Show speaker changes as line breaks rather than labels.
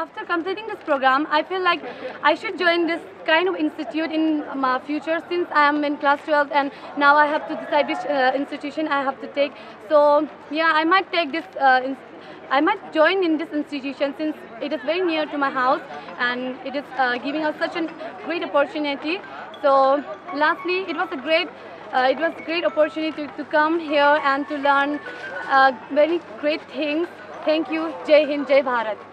after completing this program, I feel like I should join this kind of institute in my future since I am in class 12 and now I have to decide which uh, institution I have to take. So yeah, I might take this. Uh, I might join in this institution since it is very near to my house and it is uh, giving us such a great opportunity. So lastly, it was a great. Uh, it was a great opportunity to, to come here and to learn uh, many great things. Thank you. Jai Hind, Jai Bharat.